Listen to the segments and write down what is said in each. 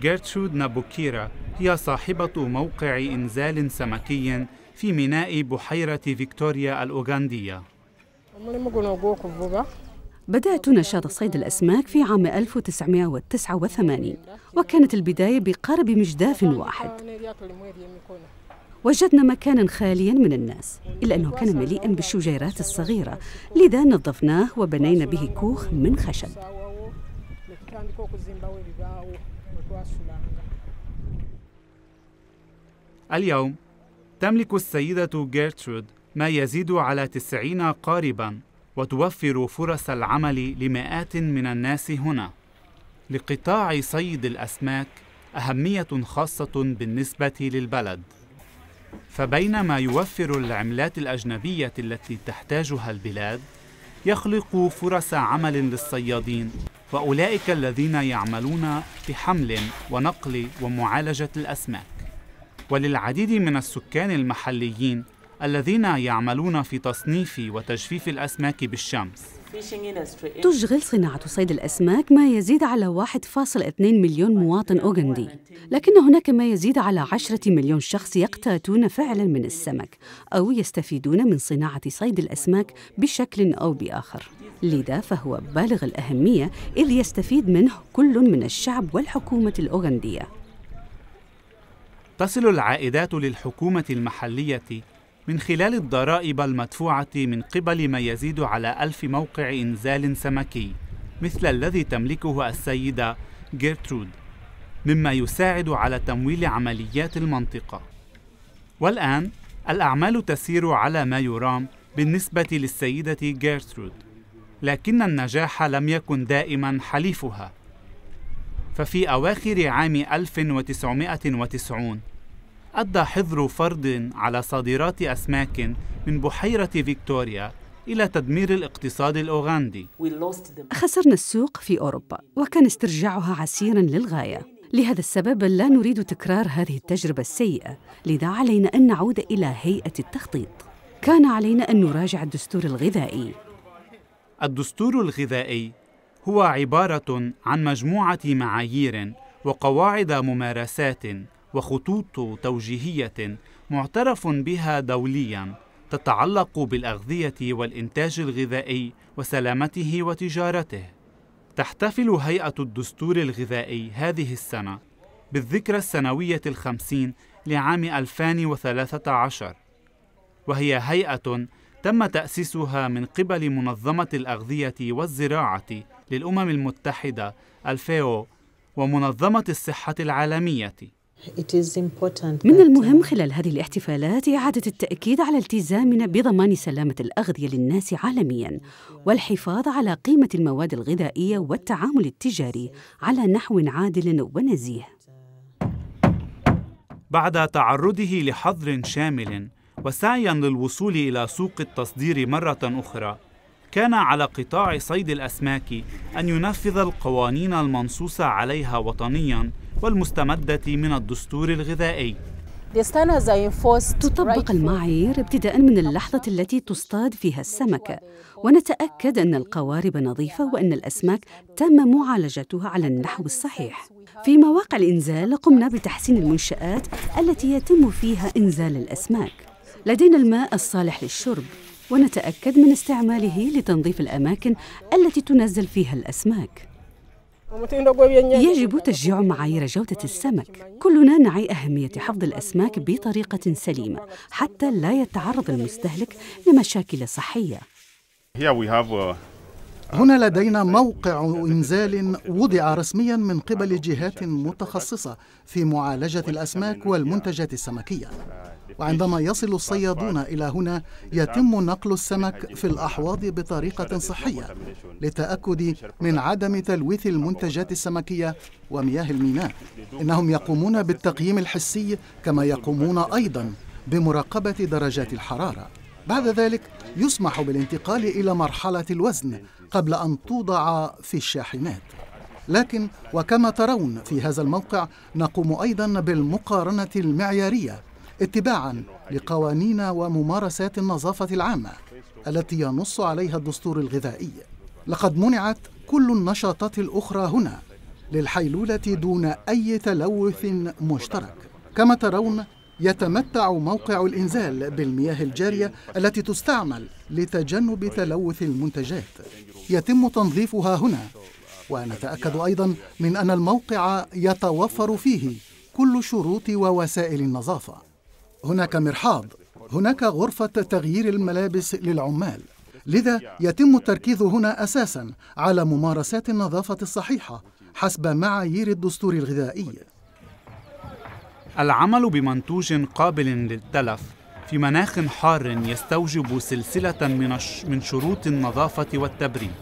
جيرترود نابوكيرا هي صاحبة موقع إنزال سمكي في ميناء بحيرة فيكتوريا الأوغندية. بدأت نشاط صيد الأسماك في عام 1989 وكانت البداية بقارب مجداف واحد. وجدنا مكانا خاليا من الناس إلا أنه كان مليئا بالشجيرات الصغيرة لذا نظفناه وبنينا به كوخ من خشب. اليوم تملك السيدة جيرترود ما يزيد على تسعين قاربا وتوفر فرص العمل لمئات من الناس هنا. لقطاع صيد الأسماك أهمية خاصة بالنسبة للبلد. فبينما يوفر العملات الأجنبية التي تحتاجها البلاد يخلق فرص عمل للصيادين وأولئك الذين يعملون في حمل ونقل ومعالجة الأسماك. وللعديد من السكان المحليين الذين يعملون في تصنيف وتجفيف الأسماك بالشمس تشغل صناعة صيد الأسماك ما يزيد على 1.2 مليون مواطن أوغندي. لكن هناك ما يزيد على 10 مليون شخص يقتاتون فعلا من السمك أو يستفيدون من صناعة صيد الأسماك بشكل أو بآخر. لذا فهو بالغ الأهمية إذ يستفيد منه كل من الشعب والحكومة الأوغندية. تصل العائدات للحكومة المحلية من خلال الضرائب المدفوعة من قبل ما يزيد على ألف موقع إنزال سمكي مثل الذي تملكه السيدة جيرترود مما يساعد على تمويل عمليات المنطقة. والآن الأعمال تسير على ما يرام بالنسبة للسيدة جيرترود لكن النجاح لم يكن دائما حليفها. ففي أواخر عام 1990 أدى حظر فرض على صادرات أسماك من بحيرة فيكتوريا إلى تدمير الاقتصاد الأوغندي. خسرنا السوق في أوروبا وكان استرجاعها عسيرا للغاية. لهذا السبب لا نريد تكرار هذه التجربة السيئة لذا علينا أن نعود إلى هيئة التخطيط. كان علينا أن نراجع الدستور الغذائي. الدستور الغذائي هو عبارة عن مجموعة معايير وقواعد ممارسات وخطوط توجيهية معترف بها دوليا تتعلق بالأغذية والإنتاج الغذائي وسلامته وتجارته. تحتفل هيئة الدستور الغذائي هذه السنة بالذكرى السنوية الخمسين لعام 2013 وهي هيئة تم تأسيسها من قبل منظمة الأغذية والزراعة للأمم المتحدة الفيو ومنظمة الصحة العالمية من المهم خلال هذه الاحتفالات إعادة التأكيد على التزامنا بضمان سلامة الأغذية للناس عالمياً والحفاظ على قيمة المواد الغذائية والتعامل التجاري على نحو عادل ونزيه. بعد تعرضه لحظر شامل وسعيا للوصول إلى سوق التصدير مرة أخرى، كان على قطاع صيد الأسماك أن ينفذ القوانين المنصوص عليها وطنياً والمستمدة من الدستور الغذائي. تطبق المعايير ابتداء من اللحظة التي تصطاد فيها السمكة ونتأكد أن القوارب نظيفة وأن الأسماك تم معالجتها على النحو الصحيح. في مواقع الإنزال قمنا بتحسين المنشآت التي يتم فيها إنزال الأسماك. لدينا الماء الصالح للشرب. ونتأكد من استعماله لتنظيف الأماكن التي تنزل فيها الأسماك. يجب تشجيع معايير جودة السمك. كلنا نعي أهمية حفظ الأسماك بطريقة سليمة حتى لا يتعرض المستهلك لمشاكل صحية. هنا لدينا موقع إنزال وضع رسميا من قبل جهات متخصصة في معالجة الأسماك والمنتجات السمكية. وعندما يصل الصيادون إلى هنا يتم نقل السمك في الأحواض بطريقة صحية للتأكد من عدم تلويث المنتجات السمكية ومياه الميناء. إنهم يقومون بالتقييم الحسي كما يقومون أيضا بمراقبة درجات الحرارة. بعد ذلك يسمح بالانتقال إلى مرحلة الوزن قبل أن توضع في الشاحنات. لكن وكما ترون في هذا الموقع نقوم أيضا بالمقارنة المعيارية اتباعا لقوانين وممارسات النظافة العامة التي ينص عليها الدستور الغذائي. لقد منعت كل النشاطات الأخرى هنا للحيلولة دون أي تلوث مشترك. كما ترون يتمتع موقع الإنزال بالمياه الجارية التي تستعمل لتجنب تلوث المنتجات. يتم تنظيفها هنا. ونتأكد أيضا من أن الموقع يتوفر فيه كل شروط ووسائل النظافة. هناك مرحاض. هناك غرفة تغيير الملابس للعمال. لذا يتم التركيز هنا أساسا على ممارسات النظافة الصحيحة حسب معايير الدستور الغذائي. العمل بمنتوج قابل للتلف في مناخ حار يستوجب سلسلة من, شروط النظافة والتبريد.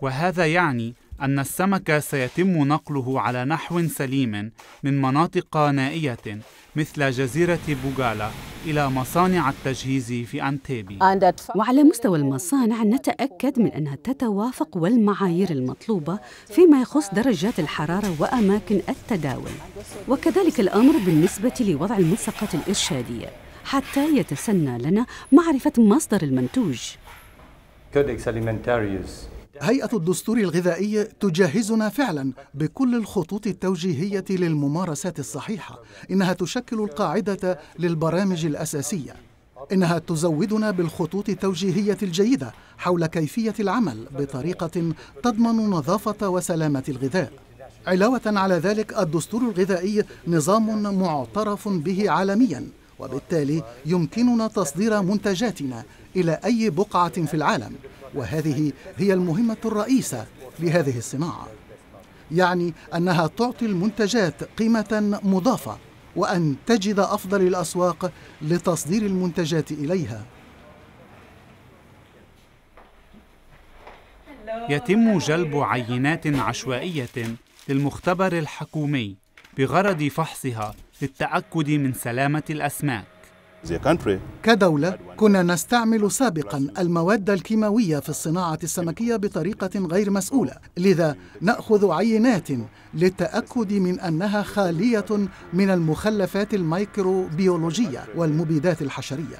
وهذا يعني أن السمك سيتم نقله على نحو سليم من مناطق نائية مثل جزيرة بوغالا إلى مصانع التجهيز في أنتيبي. وعلى مستوى المصانع نتأكد من أنها تتوافق والمعايير المطلوبة فيما يخص درجات الحرارة وأماكن التداول. وكذلك الأمر بالنسبة لوضع الملصقات الإرشادية حتى يتسنى لنا معرفة مصدر المنتوج. هيئة الدستور الغذائي تجهزنا فعلا بكل الخطوط التوجيهية للممارسات الصحيحة. إنها تشكل القاعدة للبرامج الأساسية. إنها تزودنا بالخطوط التوجيهية الجيدة حول كيفية العمل بطريقة تضمن نظافة وسلامة الغذاء. علاوة على ذلك الدستور الغذائي نظام معترف به عالميا وبالتالي يمكننا تصدير منتجاتنا إلى أي بقعة في العالم. وهذه هي المهمة الرئيسة لهذه الصناعة. يعني أنها تعطي المنتجات قيمة مضافة وأن تجد أفضل الأسواق لتصدير المنتجات إليها. يتم جلب عينات عشوائية للمختبر الحكومي بغرض فحصها للتأكد من سلامة الأسماك. كدولة كنا نستعمل سابقا المواد الكيماوية في الصناعة السمكية بطريقة غير مسؤولة لذا نأخذ عينات للتأكد من أنها خالية من المخلفات الميكروبيولوجية والمبيدات الحشرية.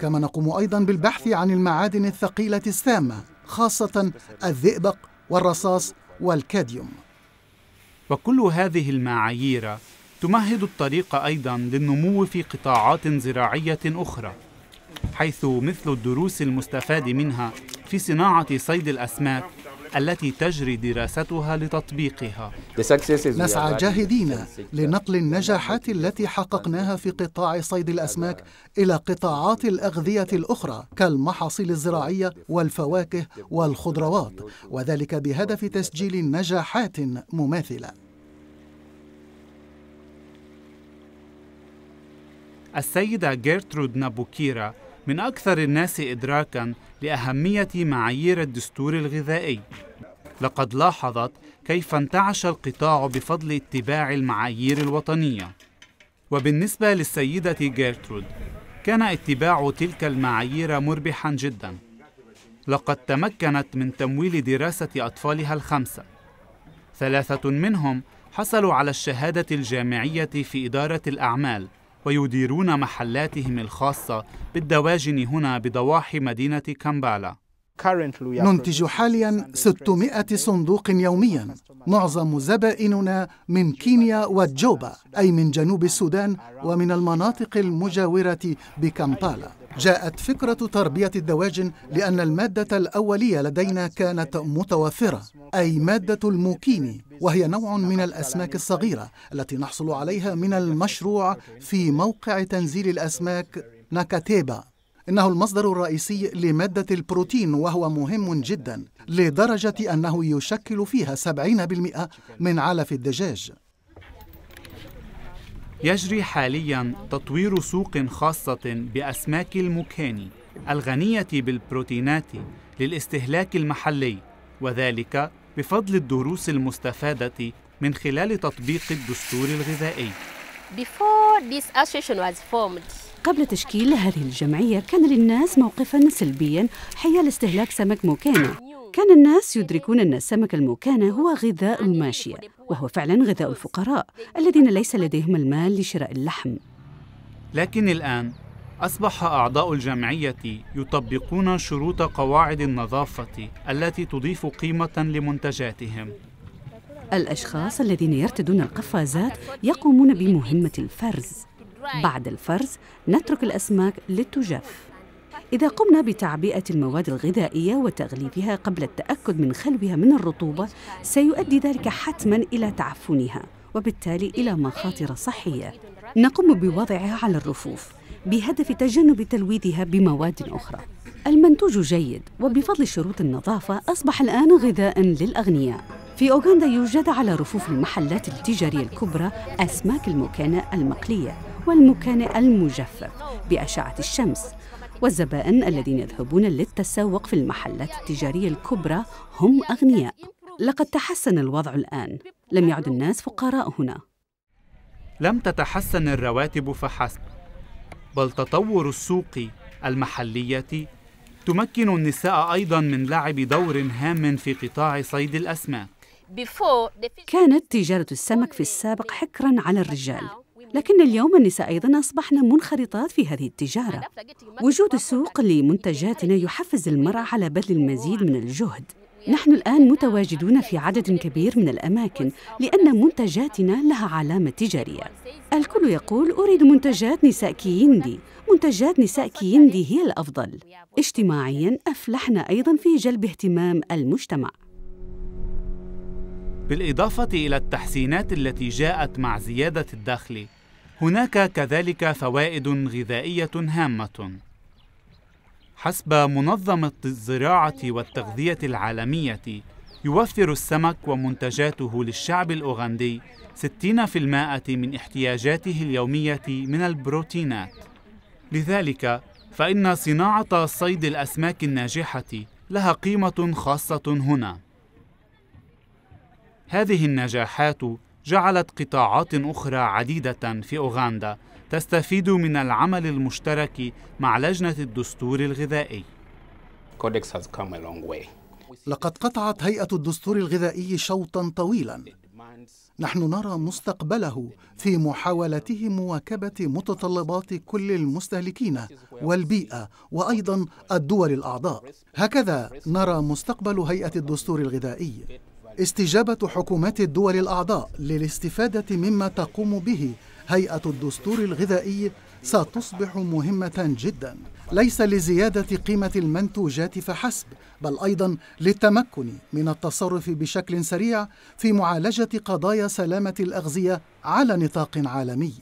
كما نقوم أيضا بالبحث عن المعادن الثقيلة السامة خاصة الذئبق والرصاص والكاديوم. وكل هذه المعايير تمهد الطريق أيضا للنمو في قطاعات زراعية أخرى حيث مثل الدروس المستفاد منها في صناعة صيد الأسماك التي تجري دراستها لتطبيقها. نسعى جاهدين لنقل النجاحات التي حققناها في قطاع صيد الأسماك إلى قطاعات الأغذية الأخرى كالمحاصيل الزراعية والفواكه والخضروات وذلك بهدف تسجيل نجاحات مماثلة. السيدة جيرترود نابوكيرا من أكثر الناس إدراكاً لأهمية معايير الدستور الغذائي. لقد لاحظت كيف انتعش القطاع بفضل اتباع المعايير الوطنية. وبالنسبة للسيدة جيرترود، كان اتباع تلك المعايير مربحاً جداً. لقد تمكنت من تمويل دراسة أطفالها الخمسة. ثلاثة منهم حصلوا على الشهادة الجامعية في إدارة الأعمال ويديرون محلاتهم الخاصة بالدواجن هنا بضواحي مدينة كامبالا. ننتج حاليا 600 صندوق يوميا. معظم زبائننا من كينيا والجوبا أي من جنوب السودان ومن المناطق المجاورة بكامبالا. جاءت فكرة تربية الدواجن لأن المادة الأولية لدينا كانت متوفرة أي مادة الموكيني وهي نوع من الأسماك الصغيرة التي نحصل عليها من المشروع في موقع تنزيل الأسماك ناكاتيبا. إنه المصدر الرئيسي لمادة البروتين وهو مهم جدا لدرجة أنه يشكل فيها 70% من علف الدجاج يجري حاليا تطوير سوق خاصة بأسماك المكاني الغنية بالبروتينات للاستهلاك المحلي وذلك بفضل الدروس المستفادة من خلال تطبيق الدستور الغذائي. قبل تشكيل هذه الجمعية كان للناس موقفا سلبيا حيال استهلاك سمك موكانا. كان الناس يدركون أن السمك الموكانا هو غذاء الماشية وهو فعلا غذاء الفقراء الذين ليس لديهم المال لشراء اللحم. لكن الآن أصبح أعضاء الجمعية يطبقون شروط قواعد النظافة التي تضيف قيمة لمنتجاتهم. الأشخاص الذين يرتدون القفازات يقومون بمهمة الفرز. بعد الفرز نترك الأسماك لتجف. إذا قمنا بتعبئة المواد الغذائية وتغليفها قبل التأكد من خلوها من الرطوبة سيؤدي ذلك حتماً إلى تعفنها وبالتالي إلى مخاطر صحية. نقوم بوضعها على الرفوف بهدف تجنب تلويثها بمواد أخرى. المنتوج جيد وبفضل شروط النظافة أصبح الآن غذاء للأغنياء. في أوغندا يوجد على رفوف المحلات التجارية الكبرى أسماك المكانة المقلية. والمكانة المجفف بأشعة الشمس والزبائن الذين يذهبون للتسوق في المحلات التجارية الكبرى هم أغنياء. لقد تحسن الوضع الآن. لم يعد الناس فقراء هنا. لم تتحسن الرواتب فحسب بل تطور السوق المحلية تمكن النساء أيضا من لعب دور هام في قطاع صيد الأسماك. كانت تجارة السمك في السابق حكرا على الرجال. لكن اليوم النساء أيضا أصبحن منخرطات في هذه التجارة. وجود السوق لمنتجاتنا يحفز المرأة على بذل المزيد من الجهد. نحن الآن متواجدون في عدد كبير من الأماكن لأن منتجاتنا لها علامة تجارية. الكل يقول أريد منتجات نساء كيندي. منتجات نساء كيندي هي الأفضل. اجتماعيا أفلحنا أيضا في جلب اهتمام المجتمع. بالإضافة إلى التحسينات التي جاءت مع زيادة الدخل هناك كذلك فوائد غذائية هامة. حسب منظمة الزراعة والتغذية العالمية يوفر السمك ومنتجاته للشعب الأوغندي 60% من احتياجاته اليومية من البروتينات. لذلك فإن صناعة صيد الأسماك الناجحة لها قيمة خاصة هنا. هذه النجاحات جعلت قطاعات أخرى عديدة في أوغندا تستفيد من العمل المشترك مع لجنة الدستور الغذائي. لقد قطعت هيئة الدستور الغذائي شوطا طويلا. نحن نرى مستقبله في محاولته مواكبة متطلبات كل المستهلكين والبيئة وأيضا الدول الأعضاء. هكذا نرى مستقبل هيئة الدستور الغذائي. استجابة حكومات الدول الأعضاء للاستفادة مما تقوم به هيئة الدستور الغذائي ستصبح مهمة جدا. ليس لزيادة قيمة المنتوجات فحسب بل أيضا للتمكن من التصرف بشكل سريع في معالجة قضايا سلامة الأغذية على نطاق عالمي.